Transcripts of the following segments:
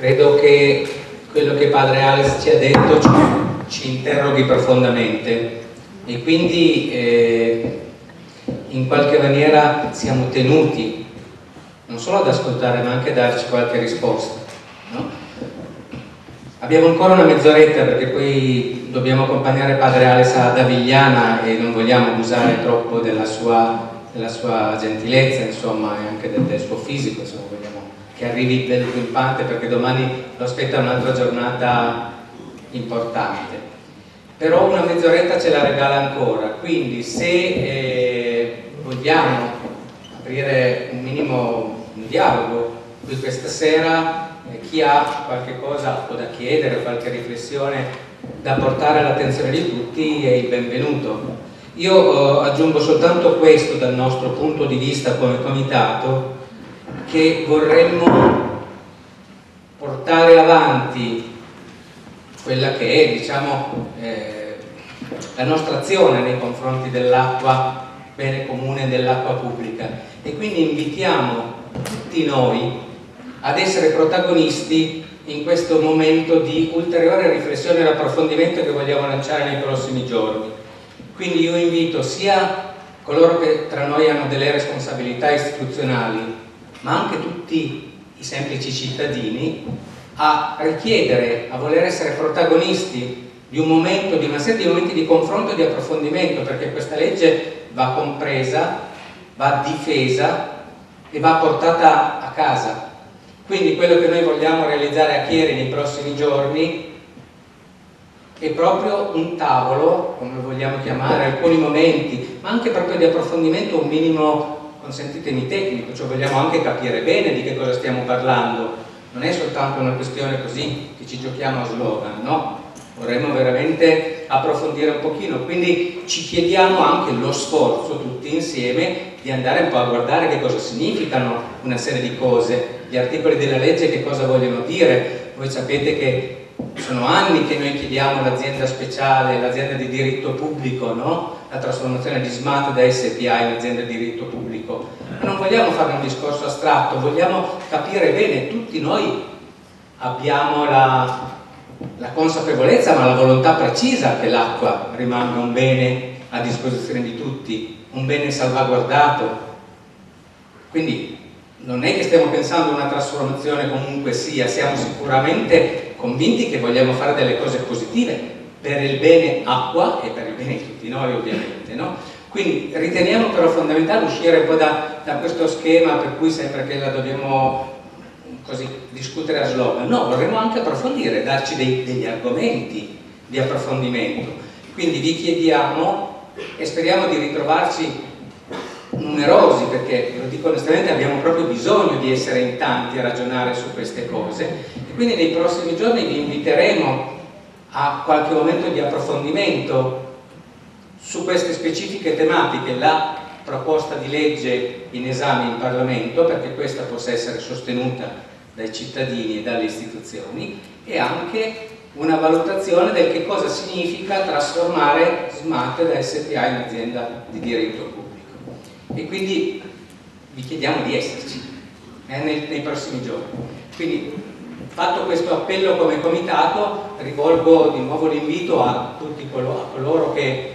credo che quello che padre Alex ci ha detto ci, ci interroghi profondamente e quindi eh, in qualche maniera siamo tenuti non solo ad ascoltare ma anche a darci qualche risposta. No? Abbiamo ancora una mezz'oretta perché poi dobbiamo accompagnare padre Alex ad Avigliana e non vogliamo abusare troppo della sua, della sua gentilezza insomma, e anche del, del suo fisico, insomma, che arrivi pimpante perché domani lo aspetta un'altra giornata importante. Però una mezz'oretta ce la regala ancora, quindi se eh, vogliamo aprire un minimo un dialogo qui questa sera eh, chi ha qualche cosa o da chiedere, qualche riflessione da portare all'attenzione di tutti è il benvenuto. Io eh, aggiungo soltanto questo dal nostro punto di vista come comitato, che vorremmo portare avanti quella che è diciamo, eh, la nostra azione nei confronti dell'acqua, bene comune dell'acqua pubblica e quindi invitiamo tutti noi ad essere protagonisti in questo momento di ulteriore riflessione e approfondimento che vogliamo lanciare nei prossimi giorni. Quindi io invito sia coloro che tra noi hanno delle responsabilità istituzionali, ma anche tutti i semplici cittadini, a richiedere, a voler essere protagonisti di un momento, di una serie di momenti di confronto e di approfondimento, perché questa legge va compresa, va difesa e va portata a casa. Quindi quello che noi vogliamo realizzare a Chieri nei prossimi giorni è proprio un tavolo, come vogliamo chiamare, alcuni momenti, ma anche proprio di approfondimento un minimo, consentitemi tecnico, cioè vogliamo anche capire bene di che cosa stiamo parlando. Non è soltanto una questione così che ci giochiamo a slogan, no? Vorremmo veramente approfondire un pochino, quindi ci chiediamo anche lo sforzo tutti insieme di andare un po' a guardare che cosa significano una serie di cose, gli articoli della legge che cosa vogliono dire. Voi sapete che sono anni che noi chiediamo all'azienda speciale, l'azienda di diritto pubblico, no? La trasformazione di SMAT da SPA in azienda di diritto pubblico. Ma non vogliamo fare un discorso astratto, vogliamo capire bene, tutti noi abbiamo la, la consapevolezza ma la volontà precisa che l'acqua rimanga un bene a disposizione di tutti, un bene salvaguardato. Quindi non è che stiamo pensando a una trasformazione comunque sia, siamo sicuramente convinti che vogliamo fare delle cose positive per il bene acqua e per il bene tutti noi ovviamente. No? Quindi riteniamo però fondamentale uscire un po' da, da questo schema per cui sembra che la dobbiamo così discutere a slogan. No, vorremmo anche approfondire, darci dei, degli argomenti di approfondimento. Quindi vi chiediamo e speriamo di ritrovarci numerosi, perché lo dico onestamente abbiamo proprio bisogno di essere in tanti a ragionare su queste cose e quindi nei prossimi giorni vi inviteremo a qualche momento di approfondimento su queste specifiche tematiche, la proposta di legge in esame in Parlamento, perché questa possa essere sostenuta dai cittadini e dalle istituzioni, e anche una valutazione del che cosa significa trasformare Smart da SPA in azienda di diritto pubblico e quindi vi chiediamo di esserci eh, nei, nei, prossimi giorni. Quindi fatto questo appello come comitato rivolgo di nuovo l'invito a tutti coloro, che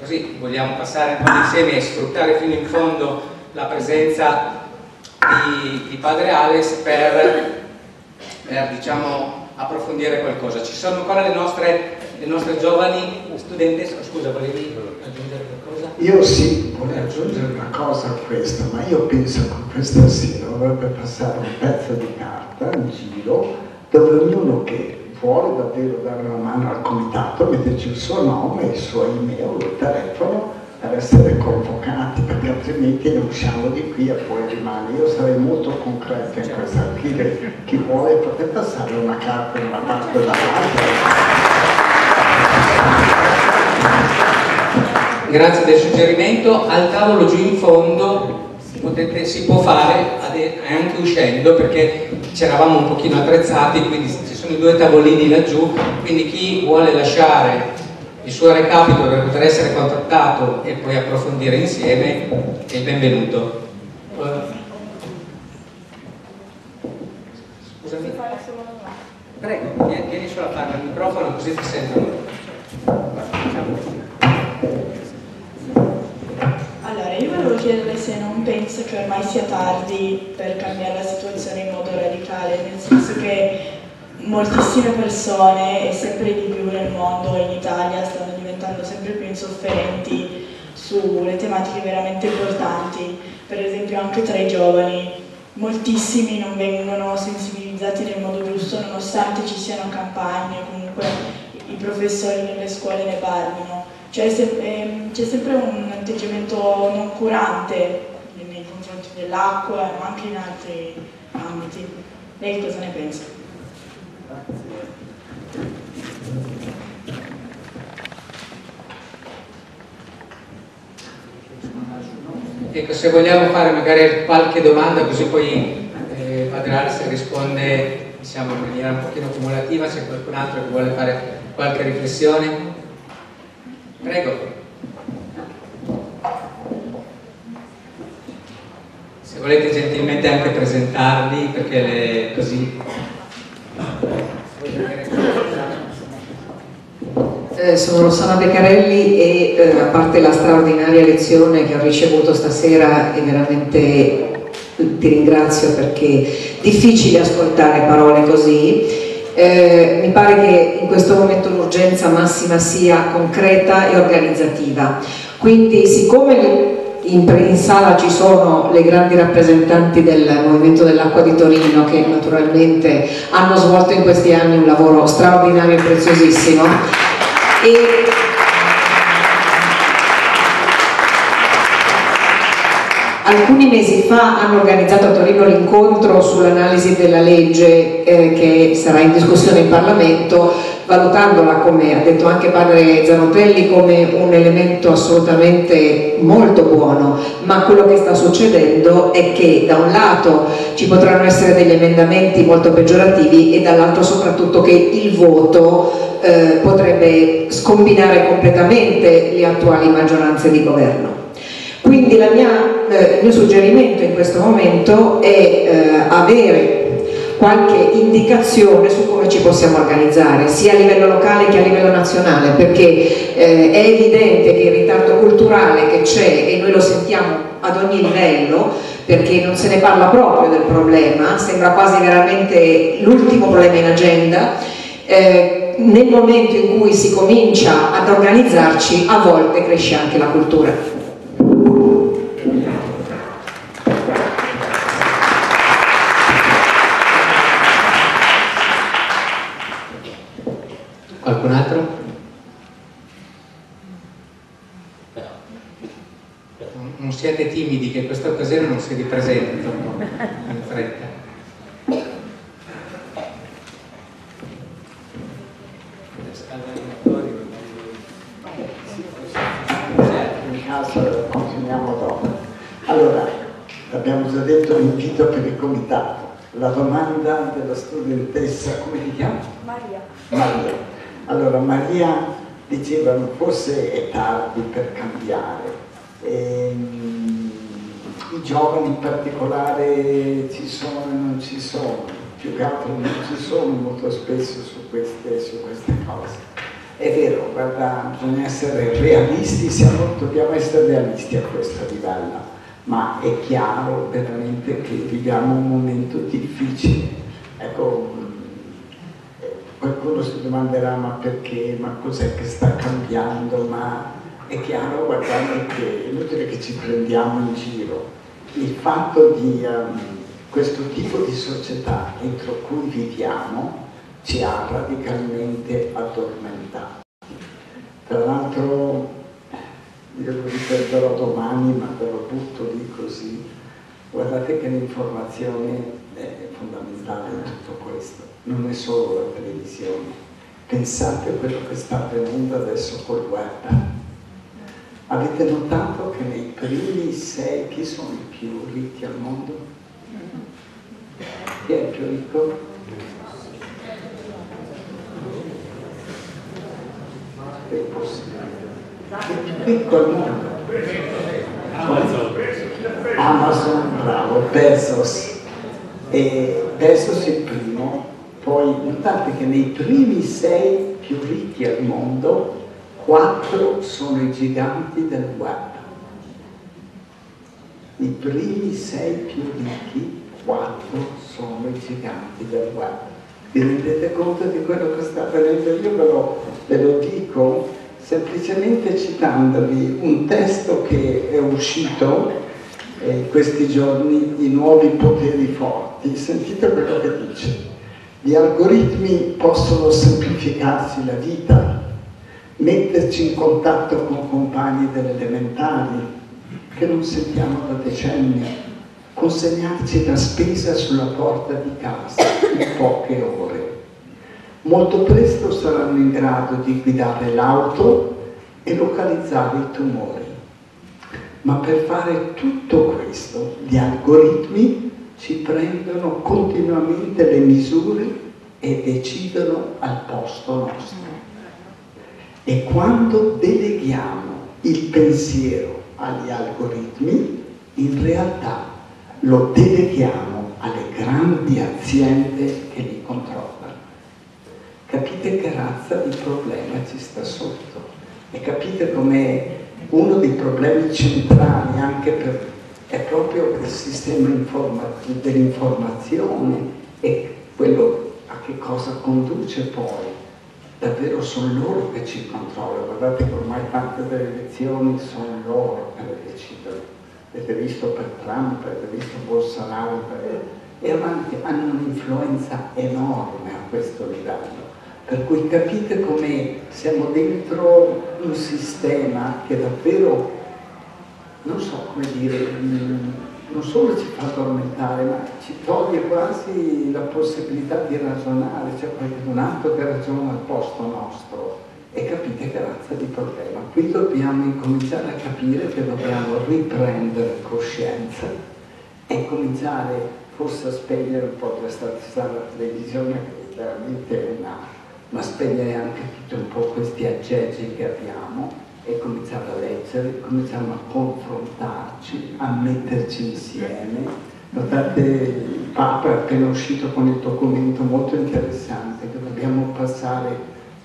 così vogliamo passare po' insieme e sfruttare fino in fondo la presenza di, di Padre Alex per, per diciamo, approfondire qualcosa. Ci sono ancora le nostre, le nostre giovani studentesse, scusa volevi aggiungere qualcosa? Io sì, vorrei aggiungere una cosa a questo, ma io penso che questa sera dovrebbe passare un pezzo di carta in giro dove ognuno che vuole davvero dare una mano al comitato metterci il suo nome, il suo email, il telefono per essere convocati perché altrimenti ne usciamo di qui e poi rimane. Io sarei molto concreto in questa chi, chi vuole potete passare una carta da una parte o dall'altra grazie del suggerimento, al tavolo giù in fondo potete, si può fare anche uscendo perché ci eravamo un pochino attrezzati, quindi ci sono i due tavolini laggiù, quindi chi vuole lasciare il suo recapito per poter essere contattato e poi approfondire insieme è il benvenuto. Scusami. Prego, vieni solo a fare il microfono così ti sentono. Allora, io volevo chiederle se non pensa che ormai sia tardi per cambiare la situazione in modo radicale, nel senso che moltissime persone e sempre di più nel mondo e in Italia stanno diventando sempre più insofferenti sulle tematiche veramente importanti, per esempio anche tra i giovani. Moltissimi non vengono sensibilizzati nel modo giusto nonostante ci siano campagne, comunque i professori nelle scuole ne parlino. Cioè, ehm, c'è sempre un atteggiamento non curante nei confronti dell'acqua, ma anche in altri ambiti. Lei cosa ne pensa? Ecco, se vogliamo fare magari qualche domanda così poi eh, Padre se risponde diciamo, in maniera un pochino cumulativa, c'è qualcun altro vuole fare qualche riflessione. Prego. Se volete gentilmente anche presentarvi perché le, così Eh, sono Rossana Beccarelli e eh, a parte la straordinaria lezione che ho ricevuto stasera e veramente ti ringrazio perché è difficile ascoltare parole così. Eh, mi pare che in questo momento l'urgenza massima sia concreta e organizzativa. Quindi siccome in, in, sala ci sono le grandi rappresentanti del Movimento dell'Acqua di Torino che naturalmente hanno svolto in questi anni un lavoro straordinario e preziosissimo e alcuni mesi fa hanno organizzato a Torino l'incontro sull'analisi della legge eh, che sarà in discussione in Parlamento, valutandola come ha detto anche padre Zanotelli come un elemento assolutamente molto buono, ma quello che sta succedendo è che da un lato ci potranno essere degli emendamenti molto peggiorativi e dall'altro soprattutto che il voto eh, potrebbe scombinare completamente le attuali maggioranze di governo. Quindi mia, eh, il mio suggerimento in questo momento è eh, avere qualche indicazione su come ci possiamo organizzare, sia a livello locale che a livello nazionale, perché eh, è evidente che il ritardo culturale che c'è, e noi lo sentiamo ad ogni livello, perché non se ne parla proprio del problema, sembra quasi veramente l'ultimo problema in agenda, eh, nel momento in cui si comincia ad organizzarci a volte cresce anche la cultura. Siate timidi che questa occasione non si ripresenta in fretta. abbiamo già detto l'invito per il comitato. La domanda della studentessa, come ti chiami? Maria. Maria. Allora Maria diceva forse è tardi per cambiare. E, giovani in particolare ci sono e non ci sono, più che altro non ci sono molto spesso su queste, su queste cose. È vero, guarda, bisogna essere realisti, siamo, dobbiamo essere realisti a questo livello ma è chiaro veramente che viviamo un momento difficile. Ecco, qualcuno si domanderà ma perché, ma cos'è che sta cambiando, ma è chiaro, guardate che è inutile che ci prendiamo in giro. Il fatto di um, questo tipo di società entro cui viviamo ci ha radicalmente addormentati. Tra l'altro io lo ripeterò domani, ma ve lo butto lì così. Guardate che l'informazione è fondamentale in tutto questo, non è solo la televisione. Pensate a quello che sta avvenendo adesso col web. Avete notato che nei primi sei, chi sono i più ricchi al mondo? Chi è il più ricco? È possibile più piccolo mondo. Amazon. Amazon, bravo, Bezos. E Bezos il primo poi notate che nei primi sei più ricchi al mondo, quattro sono i giganti del web. I primi sei più ricchi, quattro sono i giganti del web. Vi rendete conto di quello che sta avvenendo? Io ve lo, ve lo dico semplicemente citandovi un testo che è uscito eh, questi giorni, I nuovi poteri forti. Sentite quello che dice. Gli algoritmi possono semplificarci la vita, metterci in contatto con compagni delle elementari che non sentiamo da decenni, consegnarci la spesa sulla porta di casa in poche ore. Molto presto saranno in grado di guidare l'auto e localizzare i tumori. Ma per fare tutto questo, gli algoritmi ci prendono continuamente le misure e decidono al posto nostro. E quando deleghiamo il pensiero agli algoritmi, in realtà lo deleghiamo alle grandi aziende che li controllano. Capite che razza di problema ci sta sotto e capite come uno dei problemi centrali anche per è proprio il sistema dell'informazione e quello a che cosa conduce poi. Davvero sono loro che ci controllano, guardate che ormai tante delle elezioni sono loro che le decidono. Avete visto per Trump, avete visto Bolsonaro, e avanti hanno un'influenza enorme a questo livello. Per cui capite come siamo dentro un sistema che davvero non so come dire, mm, non solo ci fa addormentare, ma ci toglie quasi la possibilità di ragionare, c'è qualcun altro che ragiona al posto nostro. E capite che razza di problema. Qui dobbiamo incominciare a capire che dobbiamo riprendere coscienza e cominciare forse a spegnere un po' questa televisione che è veramente una, ma spegnere anche tutti un po' questi aggeggi che abbiamo e cominciamo a leggere, cominciamo a confrontarci, a metterci insieme. Notate, il Papa è appena uscito con il documento molto interessante che dobbiamo passare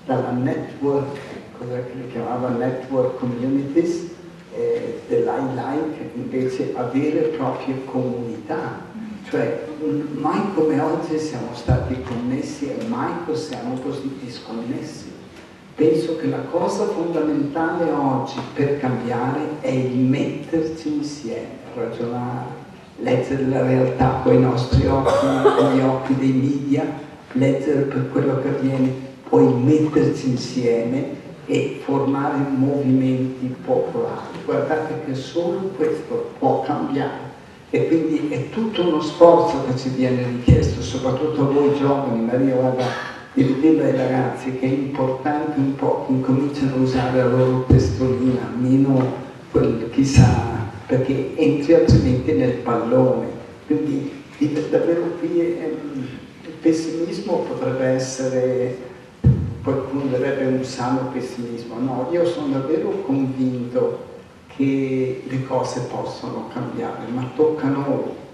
dalla network, cosa che chiamava network communities, eh, dell'highlight, invece a vere e proprie comunità. Cioè, mai come oggi siamo stati connessi e mai possiamo così disconnessi Penso che la cosa fondamentale oggi per cambiare è il metterci insieme, ragionare, leggere la realtà con i nostri occhi, con gli occhi dei media, leggere per quello che avviene, poi metterci insieme e formare movimenti popolari. Guardate che solo questo può cambiare e quindi è tutto uno sforzo che ci viene richiesto, soprattutto a voi giovani, Maria guarda io dico ai ragazzi che è importante un po' che incominciano a usare la loro testolina, meno quel chissà, perché entri altrimenti nel pallone. Quindi davvero qui ehm, il pessimismo potrebbe essere, qualcuno direbbe un sano pessimismo, no, io sono davvero convinto che le cose possono cambiare, ma tocca a noi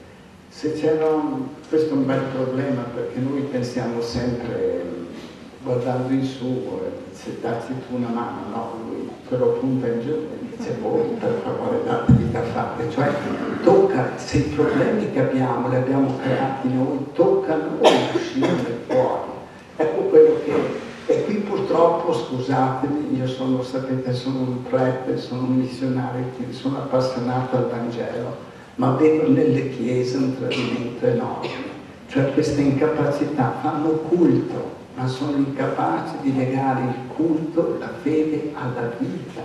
se c'era un, questo è un bel problema perché noi pensiamo sempre guardando in su, se darci tu una mano, no, lui te lo punta in giù e dice voi per favore datevi da fare, cioè tocca, se i problemi che abbiamo li abbiamo creati noi, tocca a noi uscirne fuori. Ecco quello che e qui purtroppo, scusatemi, io sono, sapete, sono un prete, sono un missionario, quindi sono appassionato al Vangelo ma vedo nelle chiese un tradimento enorme. Cioè queste incapacità fanno culto, ma sono incapaci di legare il culto, la fede alla vita.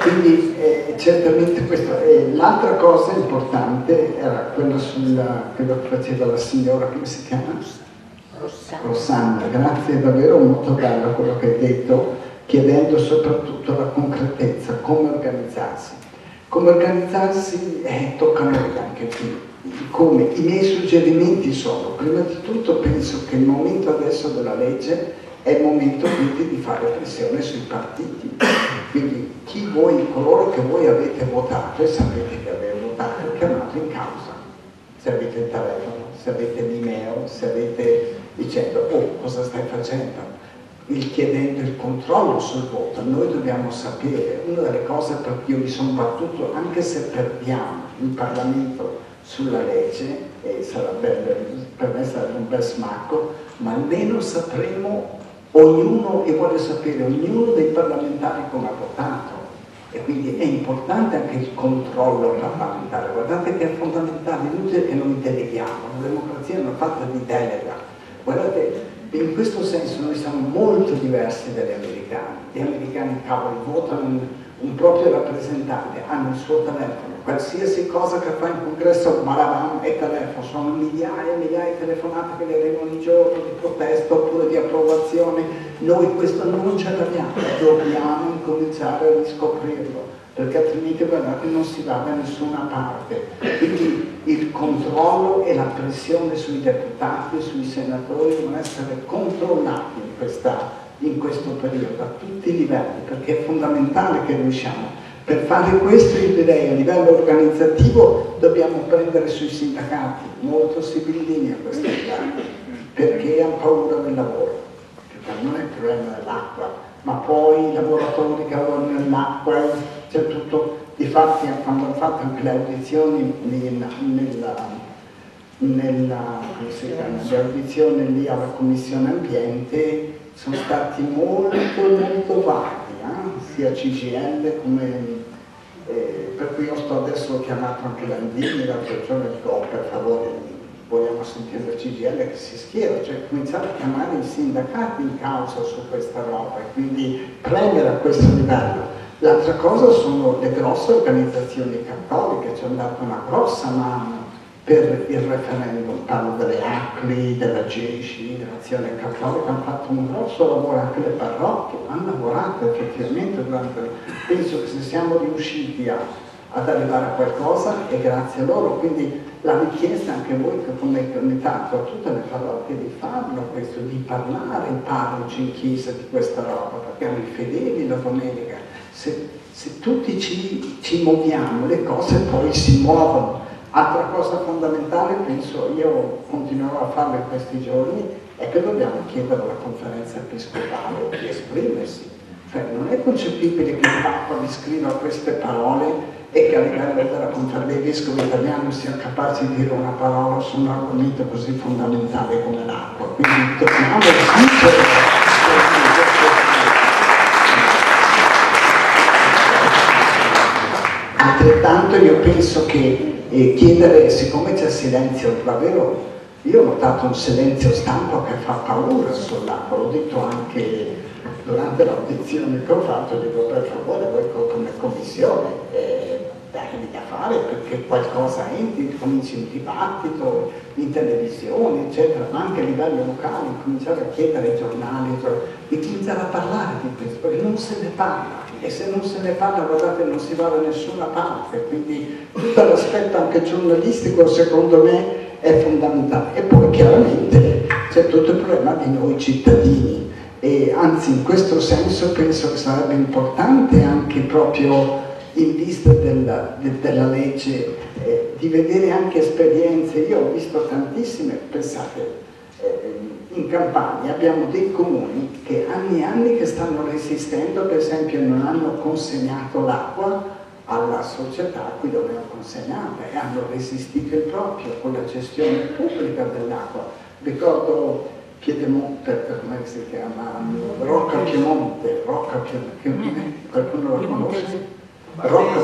Quindi eh, certamente questo. Eh, l'altra cosa importante era quella sulla, che faceva la signora, come si chiama? Rossana. Rossana, grazie, davvero molto bello quello che hai detto, chiedendo soprattutto la concretezza, come organizzarsi. Come organizzarsi eh, tocca a noi anche qui. Come? I miei suggerimenti sono, prima di tutto penso che il momento adesso della legge è il momento quindi di fare pressione sui partiti. Quindi chi voi, coloro che voi avete votato e sapete che avete votato, chiamato in causa. Se avete il telefono, se avete l'email, se avete dicendo oh cosa stai facendo? Il chiedendo il controllo sul voto, noi dobbiamo sapere, una delle cose per cui io mi sono battuto, anche se perdiamo in Parlamento sulla legge, e sarà bello, per me sarebbe un bel smacco, ma almeno sapremo ognuno, e voglio sapere ognuno dei parlamentari come ha votato. E quindi è importante anche il controllo parlamentare, guardate che è fondamentale, inutile che noi deleghiamo, la democrazia è una fatta di delega, guardate in questo senso noi siamo molto diversi dagli americani, gli americani cavoli votano un, un proprio rappresentante, hanno il suo telefono, qualsiasi cosa che fa in congresso Maravam e telefono, sono migliaia e migliaia di telefonate che le arrivano ogni giorno di protesta oppure di approvazione, noi questo non ce l'abbiamo, dobbiamo incominciare a riscoprirlo, perché altrimenti guardate non si va da nessuna parte. Quindi il controllo e la pressione sui deputati, sui senatori devono essere controllati in, questa, in questo periodo, a tutti i livelli, perché è fondamentale che riusciamo per fare questo io direi a livello organizzativo dobbiamo prendere sui sindacati, molto sibillini a questo livello, perché hanno paura del lavoro, perché non è il problema dell'acqua, ma poi i lavoratori che lavorano nell'acqua, c'è tutto, difatti quando hanno fatto anche le audizioni nella, nella, nella le audizioni lì alla Commissione Ambiente sono stati molto molto vaghi sia CGL come eh, per cui io sto adesso ho chiamato anche Landini l'altro giorno dico oh, per favore vogliamo sentire il CGL che si schiera, cioè cominciare a chiamare i sindacati in causa su questa roba e quindi prendere a questo livello. L'altra cosa sono le grosse organizzazioni cattoliche, ci hanno dato una grossa mano per il referendum, parlo delle ACLI, della GESCI, dell'Azione Cattolica, hanno fatto un grosso lavoro, anche le parrocchie, hanno lavorato effettivamente durante, penso che se siamo riusciti a, ad arrivare a qualcosa è grazie a loro, quindi la richiesta anche voi che come comitato a tutte le parrocchie di farlo questo, di parlare in parroci in chiesa di questa roba, perché hanno i fedeli la domenica, se, se tutti ci, ci muoviamo le cose poi si muovono Altra cosa fondamentale, penso io continuerò a farlo in questi giorni, è che dobbiamo chiedere alla conferenza episcopale di esprimersi. Cioè, non è concepibile che il Papa vi scriva queste parole e che a livello della conferenza dei vescovi italiani sia capace di dire una parola su un argomento così fondamentale come l'acqua. Quindi dobbiamo esigere Altrettanto io penso che e chiedere, siccome c'è silenzio davvero, io ho notato un silenzio stampo che fa paura sull'acqua, l'ho detto anche durante l'audizione che ho fatto, dico per favore voi come commissione eh, datemi da fare perché qualcosa entri, cominci un dibattito in televisione, eccetera, ma anche a livello locale, cominciare a chiedere ai giornali, di cominciare a parlare di questo, perché non se ne parla e se non se ne parla guardate non si va da nessuna parte, quindi tutto l'aspetto anche giornalistico secondo me è fondamentale. E poi chiaramente c'è tutto il problema di noi cittadini e anzi in questo senso penso che sarebbe importante anche proprio in vista della, de, della legge eh, di vedere anche esperienze, io ho visto tantissime, pensate, eh, in Campania abbiamo dei comuni che anni e anni che stanno resistendo, per esempio non hanno consegnato l'acqua alla società a cui dovevano consegnarla e hanno resistito il proprio con la gestione pubblica dell'acqua. Ricordo Piedemonte, come si chiama? Rocca Piemonte, Rocca Piemonte, qualcuno lo conosce? Rocca,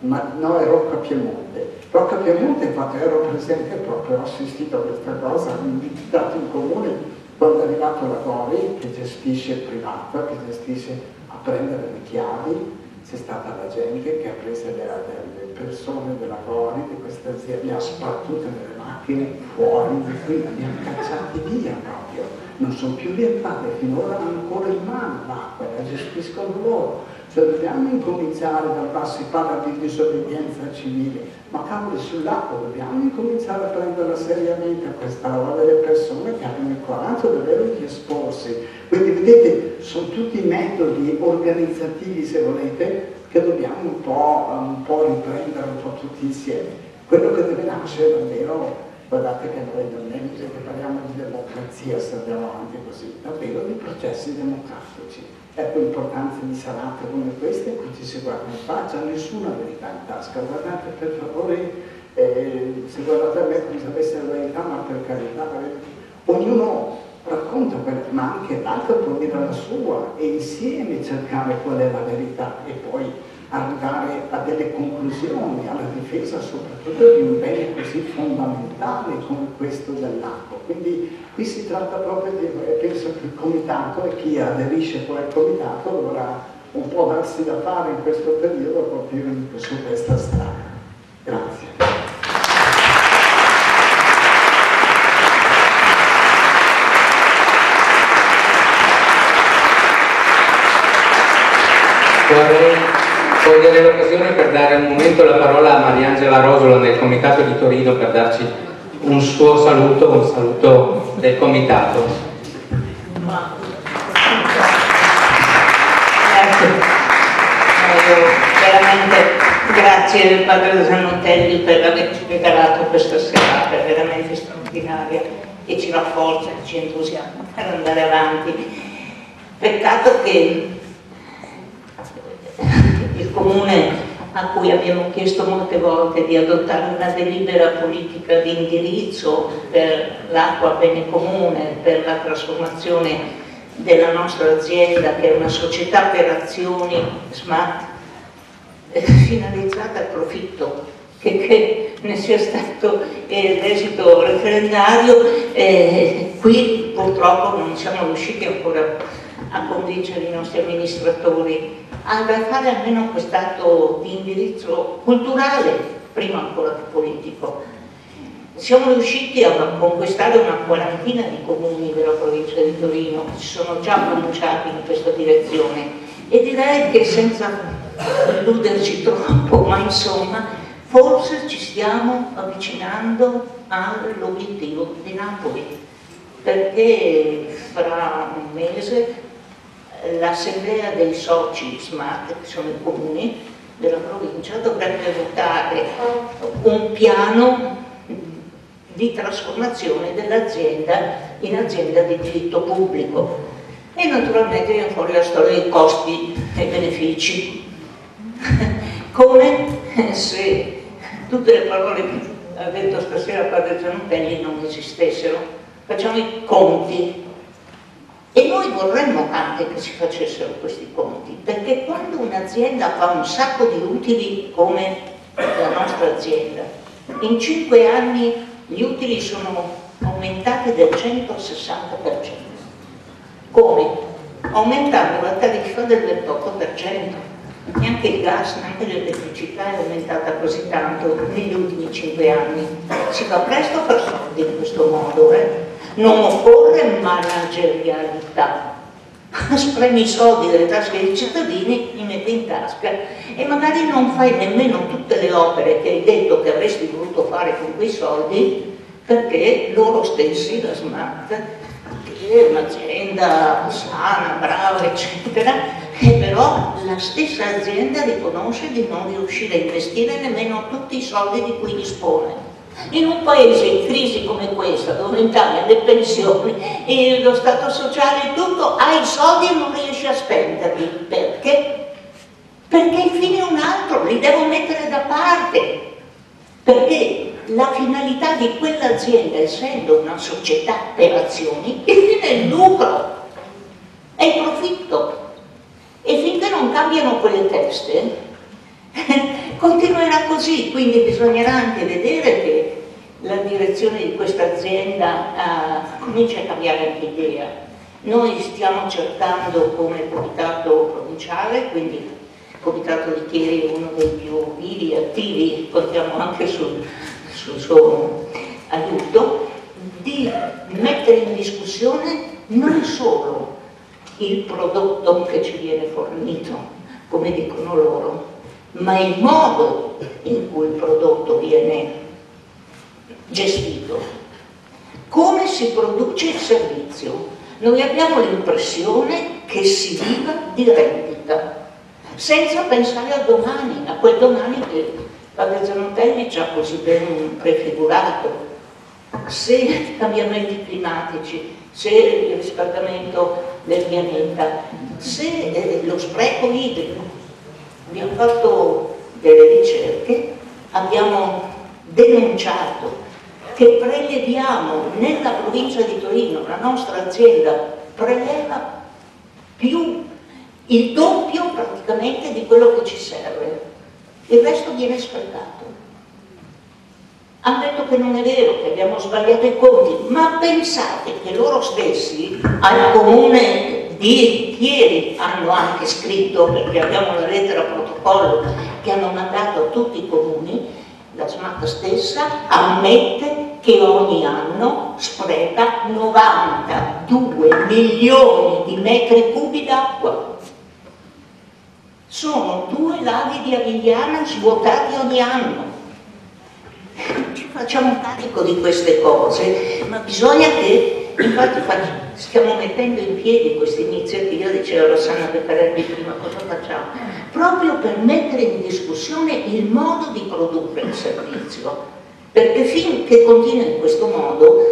ma no, è Rocca Piemonte. Rocca Piemonte, infatti, ero presente proprio, ho assistito a questa cosa, invitato in comune quando è arrivato la Gori, che gestisce privata, che gestisce a prendere le chiavi, c'è stata la gente che ha preso le, le persone della Gori, di questa azienda, le ha spartute nelle macchine fuori di qui, li ha cacciati via proprio, non sono più rientrate, finora hanno ancora in mano l'acqua, la gestiscono loro Dobbiamo incominciare dal basso, si parla di disobbedienza civile, ma cavolo sull'acqua dobbiamo incominciare a prenderla seriamente questa roba delle persone che hanno il coraggio davvero di esporsi. Quindi vedete, sono tutti metodi organizzativi, se volete, che dobbiamo un po', un po riprendere un po' tutti insieme. Quello che deve nascere davvero guardate che noi non è che parliamo di democrazia se andiamo avanti così, davvero di processi democratici. Ecco l'importanza di serate come queste cui ci si guarda in faccia, nessuna verità in tasca. Guardate per favore, eh, se guardate a me come se avesse la verità, ma per carità, ognuno racconta, ma anche l'altro può dire la sua e insieme cercare qual è la verità e poi arrivare a delle conclusioni, alla difesa soprattutto di un bene così fondamentale come questo dell'acqua. Quindi qui si tratta proprio di, penso che il comitato e chi aderisce poi al comitato dovrà un po' darsi da fare in questo periodo proprio su questa strada. Grazie. Vorrei cogliere l'occasione per dare un momento la parola a Mariangela Rosolo nel Comitato di Torino per darci un suo saluto, un saluto del Comitato. Grazie. veramente grazie al padre Zanotelli per averci regalato questa serata veramente straordinaria che ci rafforza, che ci entusiasma per andare avanti. Peccato che il Comune a cui abbiamo chiesto molte volte di adottare una delibera politica di indirizzo per l'acqua bene comune, per la trasformazione della nostra azienda che è una società per azioni smart eh, finalizzata al profitto che, che ne sia stato eh, l'esito referendario eh, qui purtroppo non siamo riusciti ancora a convincere i nostri amministratori a fare almeno quest'atto di indirizzo culturale, prima ancora che politico. Siamo riusciti a conquistare una quarantina di comuni della provincia di Torino che si sono già pronunciati in questa direzione e direi che senza illuderci troppo, ma insomma, forse ci stiamo avvicinando all'obiettivo di Napoli, perché fra un mese l'assemblea dei soci smart, che sono i comuni della provincia, dovrebbe votare un piano di trasformazione dell'azienda in azienda di diritto pubblico. E naturalmente viene fuori la storia dei costi e benefici. Come? Se tutte le parole che ha detto stasera padre Gianotelli non esistessero. Facciamo i conti e noi vorremmo anche che si facessero questi conti, perché quando un'azienda fa un sacco di utili come la nostra azienda, in cinque anni gli utili sono aumentati del 160%. Come? Aumentando la tariffa del 28%. Neanche il gas, neanche l'elettricità è aumentata così tanto negli ultimi cinque anni. Si fa presto a far soldi in questo modo, eh? Non occorre managerialità. Spremi i soldi delle tasche dei cittadini, li metti in tasca e magari non fai nemmeno tutte le opere che hai detto che avresti voluto fare con quei soldi perché loro stessi, la Smart, che è un'azienda sana, brava, eccetera, e però la stessa azienda riconosce di non riuscire a investire nemmeno tutti i soldi di cui dispone in un paese in crisi come questa, dove in Italia le pensioni, lo Stato sociale e tutto, hai i soldi e non riesci a spenderli. Perché? Perché il fine è un altro, li devo mettere da parte. Perché la finalità di quell'azienda, essendo una società per azioni, il fine è il lucro, è il profitto. E finché non cambiano quelle teste, continuerà così, quindi bisognerà anche vedere che la direzione di questa azienda uh, comincia a cambiare anche idea. Noi stiamo cercando come comitato provinciale, quindi il comitato di Chieri è uno dei più vivi e attivi, contiamo anche sul, sul suo aiuto, di mettere in discussione non solo il prodotto che ci viene fornito, come dicono loro, ma il modo in cui il prodotto viene gestito, come si produce il servizio. Noi abbiamo l'impressione che si viva di rendita, senza pensare a domani, a quel domani che Padre Zanotelli ci ha così ben prefigurato. Se i cambiamenti climatici, se il riscaldamento del pianeta, se eh, lo spreco idrico, abbiamo fatto delle ricerche, abbiamo denunciato che preleviamo nella provincia di Torino, la nostra azienda preleva più il doppio praticamente di quello che ci serve, il resto viene sprecato. Hanno detto che non è vero, che abbiamo sbagliato i conti, ma pensate che loro stessi al comune di ieri hanno anche scritto, perché abbiamo una lettera protocollo che hanno mandato a tutti i comuni, la SMAT stessa ammette che ogni anno spreca 92 milioni di metri cubi d'acqua. Sono due laghi di Avigliana svuotati ogni anno. Ci facciamo carico di queste cose, ma bisogna che, infatti stiamo mettendo in piedi questa iniziativa, diceva Rossana Peccarelli prima, cosa facciamo? Proprio per mettere in discussione il modo di produrre il servizio perché finché continua in questo modo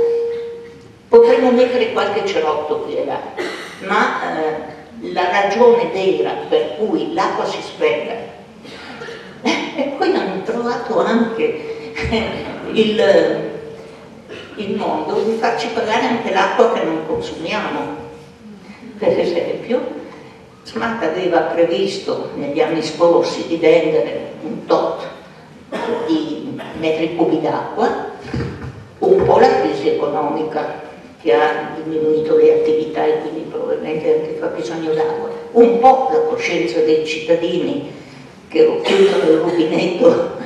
potremmo mettere qualche cerotto qui e là, ma eh, la ragione vera per cui l'acqua si spreca, e poi hanno trovato anche eh, il, il modo di farci pagare anche l'acqua che non consumiamo. Per esempio, Smart aveva previsto negli anni scorsi di vendere un tot di metri cubi d'acqua, un po' la crisi economica che ha diminuito le attività e quindi probabilmente anche fa bisogno d'acqua, un po' la coscienza dei cittadini che chiudono il rubinetto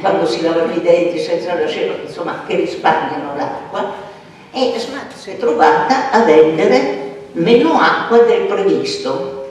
quando si lavano i denti senza lasciare, insomma, che risparmiano l'acqua, e Smart si è trovata a vendere meno acqua del previsto.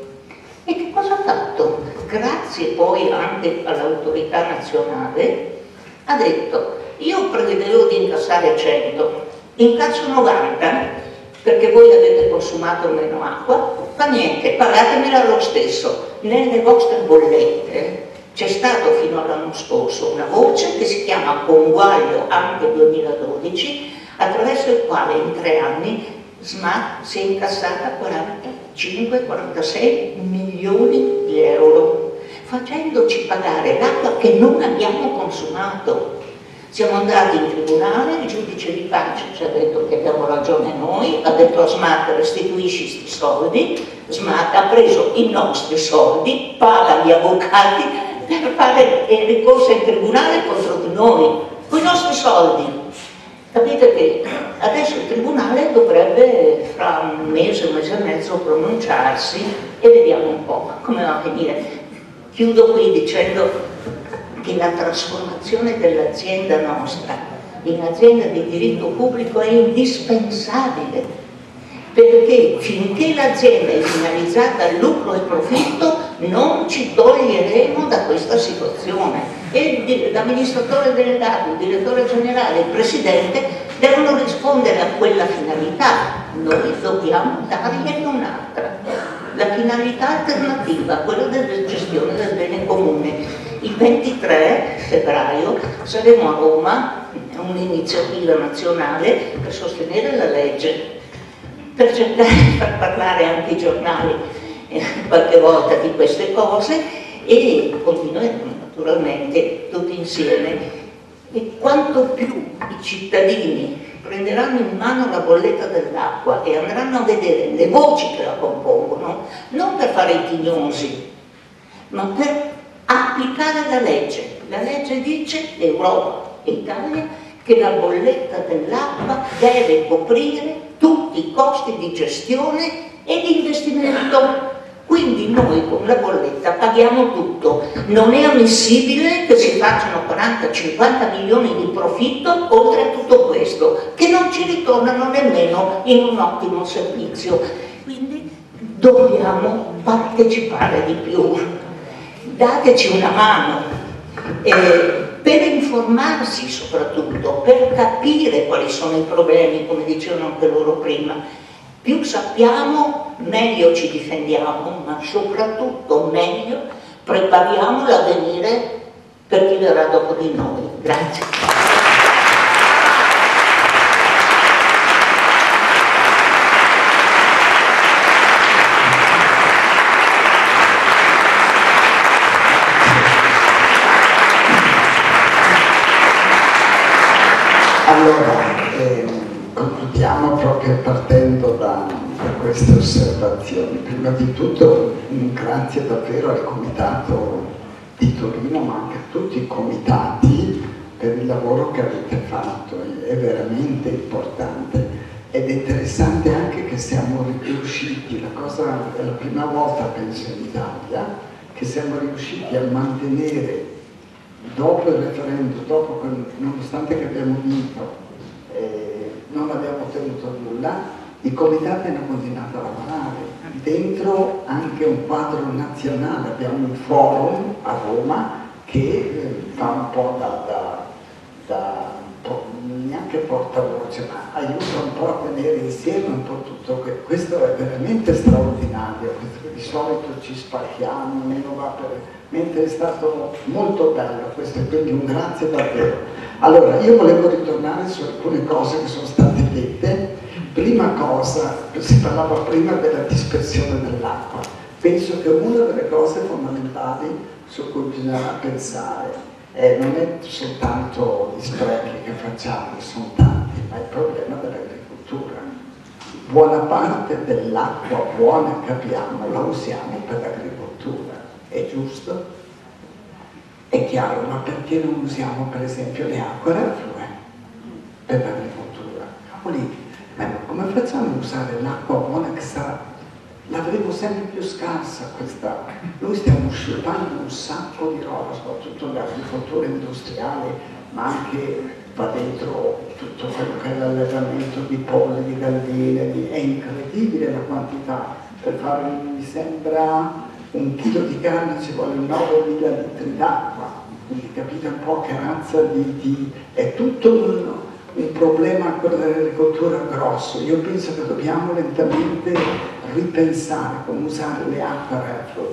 E che cosa ha fatto? grazie poi anche all'autorità nazionale, ha detto io prevedevo di incassare 100, incasso 90 perché voi avete consumato meno acqua, fa niente, pagatemela lo stesso. Nelle vostre bollette c'è stato fino all'anno scorso una voce che si chiama Conguaglio anche 2012, attraverso il quale in tre anni SMAT si è incassata 45-46 milioni di euro, facendoci pagare l'acqua che non abbiamo consumato. Siamo andati in tribunale, il giudice di pace ci ha detto che abbiamo ragione noi, ha detto a SMAT restituisci questi soldi, SMAT ha preso i nostri soldi, paga gli avvocati per fare il ricorso in tribunale contro di noi, con i nostri soldi. Capite che adesso il Tribunale dovrebbe fra un mese, un mese e mezzo pronunciarsi e vediamo un po' come va a finire. Chiudo qui dicendo che la trasformazione dell'azienda nostra in azienda di diritto pubblico è indispensabile perché finché l'azienda è finalizzata al lucro e profitto non ci toglieremo da questa situazione. E l'amministratore delegato, il direttore generale, il presidente devono rispondere a quella finalità, noi dobbiamo dargliene un'altra, la finalità alternativa, quella della gestione del bene comune. Il 23 febbraio saremo a Roma, un'iniziativa nazionale per sostenere la legge, per cercare di far parlare anche i giornali qualche volta di queste cose e continueremo naturalmente tutti insieme e quanto più i cittadini prenderanno in mano la bolletta dell'acqua e andranno a vedere le voci che la compongono, non per fare i tignosi, ma per applicare la legge. La legge dice, Europa e Italia, che la bolletta dell'acqua deve coprire tutti i costi di gestione e di investimento quindi noi con la bolletta paghiamo tutto. Non è ammissibile che si facciano 40-50 milioni di profitto oltre a tutto questo, che non ci ritornano nemmeno in un ottimo servizio. Quindi dobbiamo partecipare di più. dateci una mano eh, per informarsi soprattutto, per capire quali sono i problemi, come dicevano anche loro prima. Più sappiamo, meglio ci difendiamo, ma soprattutto meglio prepariamo l'avvenire per chi verrà dopo di noi. Grazie. Allora, eh, concludiamo proprio partendo queste osservazioni. Prima di tutto un grazie davvero al Comitato di Torino, ma anche a tutti i comitati per il lavoro che avete fatto, è veramente importante ed è interessante anche che siamo riusciti, la cosa è la prima volta penso in Italia, che siamo riusciti a mantenere dopo il referendum, dopo nonostante che abbiamo vinto, eh, non abbiamo ottenuto nulla, i comitati hanno continuato a lavorare. Dentro anche un quadro nazionale, abbiamo un forum a Roma che eh, fa un po' da, da, da neanche portavoce, ma aiuta un po' a tenere insieme un po' tutto. Questo è veramente straordinario, di solito ci spacchiamo, meno va per mentre è stato molto bello questo e quindi un grazie davvero. Allora, io volevo ritornare su alcune cose che sono state dette. Prima cosa, si parlava prima della dispersione dell'acqua. Penso che una delle cose fondamentali su cui bisogna pensare eh, non è soltanto gli sprechi che facciamo, sono tanti, ma il problema dell'agricoltura. Buona parte dell'acqua buona che abbiamo la usiamo per l'agricoltura è giusto? È chiaro, ma perché non usiamo per esempio le acque reflue per l'agricoltura? Ma come facciamo a usare l'acqua buona che sarà? L'avremo sempre più scarsa questa. Noi stiamo sciupando un sacco di roba, soprattutto l'agricoltura industriale, ma anche va dentro tutto quello che è l'allevamento di polli, di galline, è incredibile la quantità. Per fare, mi sembra, un chilo di carne ci vuole 9.000 litri d'acqua, quindi capite un po' che razza di... di è tutto un, un problema dell'agricoltura grosso. Io penso che dobbiamo lentamente ripensare come usare le acque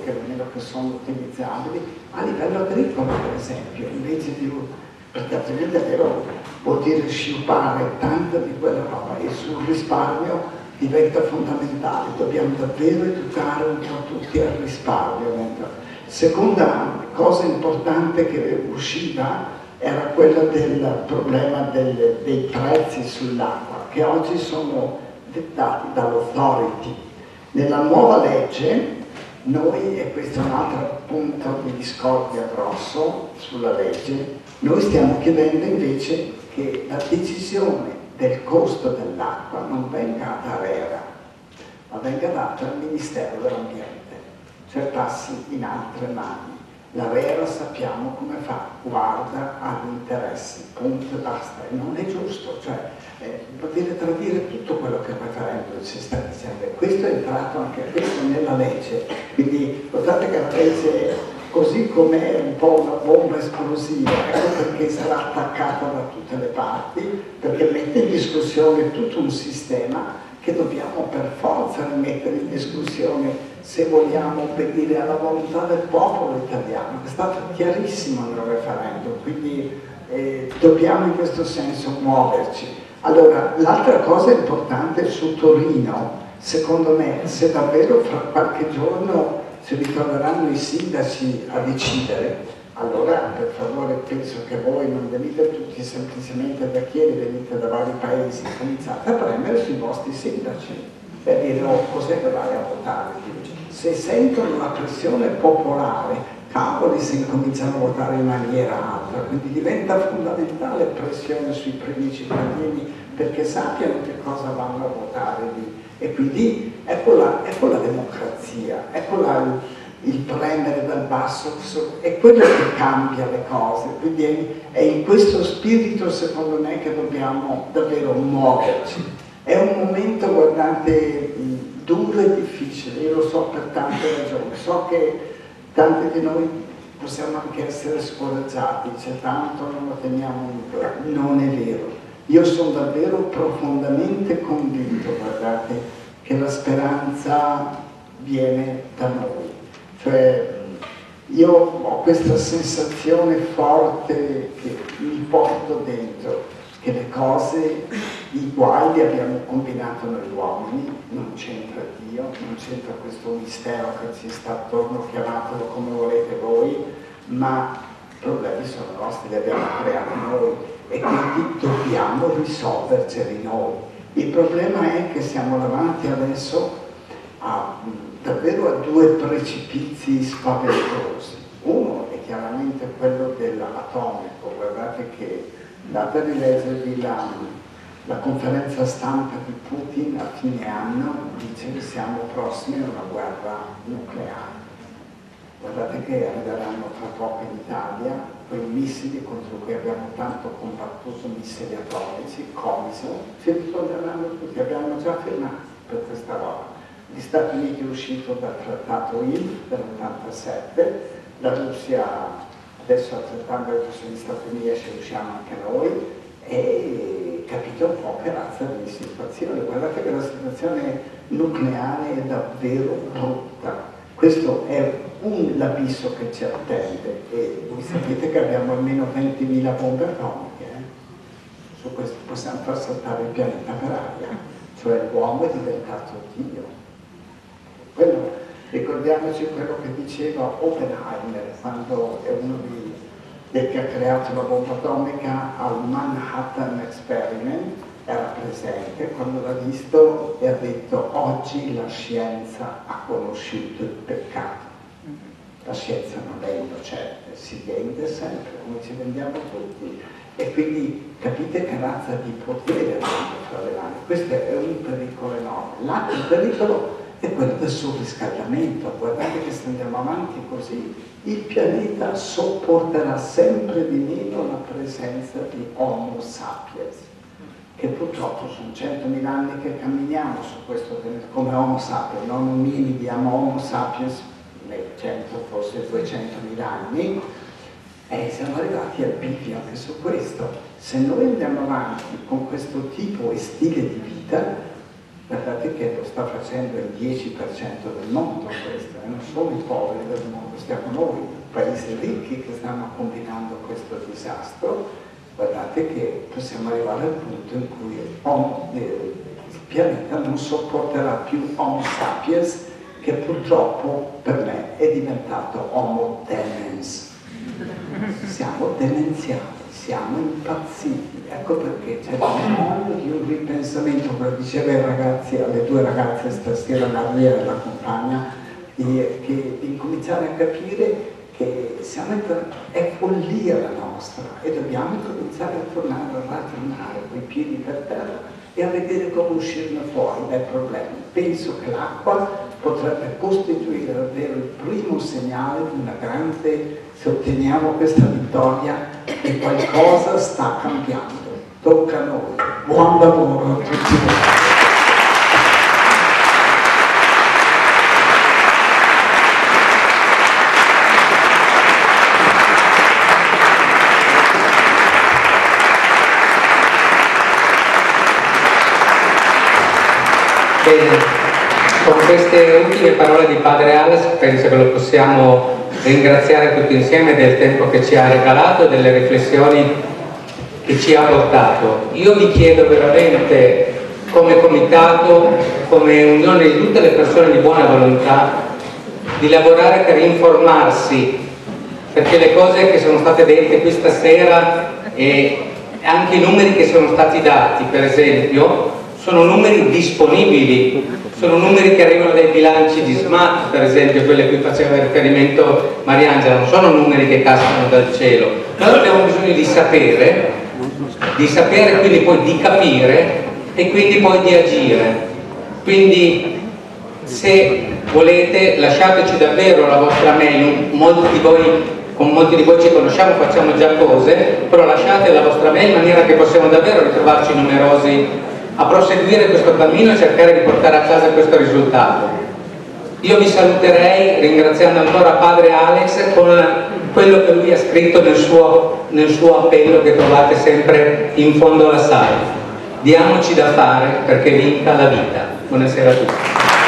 che almeno che sono utilizzabili, a livello agricolo per esempio, invece di perché altrimenti è vero, vuol dire sciupare tanta di quella roba e sul risparmio diventa fondamentale, dobbiamo davvero educare un po' tutti al risparmio. Seconda cosa importante che usciva era quella del problema del, dei prezzi sull'acqua, che oggi sono dettati dall'authority. Nella nuova legge noi, e questo è un altro punto di discordia grosso sulla legge, noi stiamo chiedendo invece che la decisione del costo dell'acqua non venga da ARERA, ma venga data al Ministero dell'Ambiente, cioè passi in altre mani. L'ARERA sappiamo come fa, guarda agli interessi, punto e basta, e non è giusto, cioè eh, vuol dire tradire tutto quello che il referendum ci sta dicendo. Questo è entrato anche questo nella legge, quindi guardate che la legge così come è un po' una bomba esplosiva, ecco perché sarà attaccata da tutte le parti, perché mette in discussione tutto un sistema che dobbiamo per forza rimettere in discussione se vogliamo obbedire alla volontà del popolo italiano, è stato chiarissimo nel referendum, quindi eh, dobbiamo in questo senso muoverci. Allora, l'altra cosa importante su Torino, secondo me, se davvero fra qualche giorno si ritroveranno i sindaci a decidere, allora per favore penso che voi non venite tutti semplicemente da Chieri, venite da vari paesi, cominciate a premere sui vostri sindaci per dire oh, cos'è che vai a votare. Se sentono la pressione popolare, cavoli se incominciano a votare in maniera altra, quindi diventa fondamentale pressione sui primi cittadini perché sappiano che cosa vanno a votare lì e quindi ecco la, ecco la democrazia, ecco la, il prendere dal basso, è quello che cambia le cose, quindi è, in questo spirito secondo me che dobbiamo davvero muoverci. È un momento, guardate, duro e difficile, io lo so per tante ragioni, so che tanti di noi possiamo anche essere scoraggiati, dice tanto non lo teniamo in Non è vero. Io sono davvero profondamente convinto, guardate, che la speranza viene da noi. Cioè, io ho questa sensazione forte che mi porto dentro, che le cose, i guai li abbiamo combinato noi uomini, non c'entra Dio, non c'entra questo mistero che ci sta attorno, chiamatelo come volete voi, ma i problemi sono nostri, li abbiamo creati noi e quindi dobbiamo risolverceli noi. Il problema è che siamo davanti adesso a, davvero a due precipizi spaventosi. Uno è chiaramente quello dell'atomico, guardate che Andate a rileggervi la, la conferenza stampa di Putin a fine anno, dice che siamo prossimi a una guerra nucleare. Guardate che arriveranno tra poco in Italia quei missili contro cui abbiamo tanto combattuto, missili atomici, COMISO, si risponderanno tutti, abbiamo già firmato per questa roba. Gli Stati Uniti è uscito dal trattato ILF dell'87, la Russia adesso altrettanto verso gli Stati Uniti e se riusciamo anche noi e capite un po' che razza di situazione. Guardate che la situazione nucleare è davvero brutta. Questo è un l'abisso che ci attende e voi sapete che abbiamo almeno 20.000 bombe atomiche. Eh? Su questo possiamo far saltare il pianeta per aria, cioè l'uomo è diventato Dio. Ricordiamoci quello che diceva Oppenheimer quando è uno di, del che ha creato la bomba atomica al Manhattan Experiment, era presente quando l'ha visto e ha detto oggi la scienza ha conosciuto il peccato. La scienza non è innocente, si vende sempre come ci vendiamo tutti e quindi capite che razza di potere abbiamo fra le mani. Questo è un pericolo enorme. L'altro pericolo è quello del surriscaldamento. Guardate che se andiamo avanti così, il pianeta sopporterà sempre di meno la presenza di Homo sapiens, che purtroppo sono 100.000 anni che camminiamo su questo come Homo sapiens, non ominidi, Homo sapiens nei 100, forse 200.000 anni, e siamo arrivati al bivio anche su questo. Se noi andiamo avanti con questo tipo e stile di vita, Guardate che lo sta facendo il 10% del mondo questo, e non sono i poveri del mondo, stiamo noi, paesi ricchi che stanno combinando questo disastro. Guardate che possiamo arrivare al punto in cui il pianeta non sopporterà più Homo sapiens che purtroppo per me è diventato Homo demens. Siamo demenziali siamo impazziti. Ecco perché c'è bisogno di un ripensamento, come diceva ai ragazzi, alle due ragazze stasera, la mia e la compagna, di, che, di cominciare a capire che siamo è follia la nostra e dobbiamo cominciare a tornare a ragionare con i piedi per terra e a vedere come uscirne fuori dai problemi. Penso che l'acqua potrebbe costituire davvero il primo segnale di una grande, se otteniamo questa vittoria, che qualcosa sta cambiando. Tocca a noi. Buon lavoro a tutti voi. Bene, con queste ultime parole di Padre Alex penso che lo possiamo ringraziare tutti insieme del tempo che ci ha regalato e delle riflessioni che ci ha portato. Io vi chiedo veramente come comitato, come unione di tutte le persone di buona volontà, di lavorare per informarsi, perché le cose che sono state dette questa sera e anche i numeri che sono stati dati, per esempio, sono numeri disponibili, sono numeri che arrivano dai bilanci di SMAT, per esempio, quelli a cui faceva riferimento Mariangela, non sono numeri che cascano dal cielo. Noi abbiamo bisogno di sapere, di sapere quindi poi di capire e quindi poi di agire. Quindi se volete lasciateci davvero la vostra mail, molti di voi con molti di voi ci conosciamo, facciamo già cose, però lasciate la vostra mail in maniera che possiamo davvero ritrovarci numerosi a proseguire questo cammino e cercare di portare a casa questo risultato. Io vi saluterei ringraziando ancora Padre Alex con quello che lui ha scritto nel suo, nel suo appello che trovate sempre in fondo alla sala. Diamoci da fare perché vinca la vita. Buonasera a tutti.